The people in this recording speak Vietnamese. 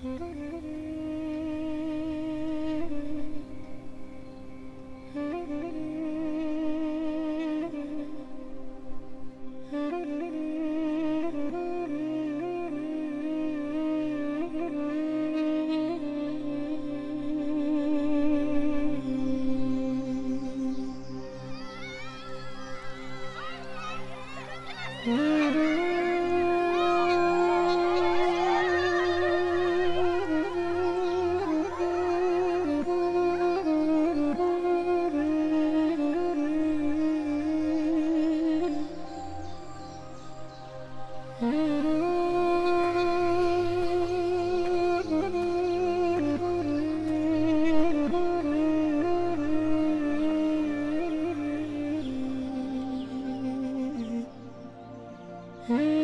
Mm-hmm. Mm.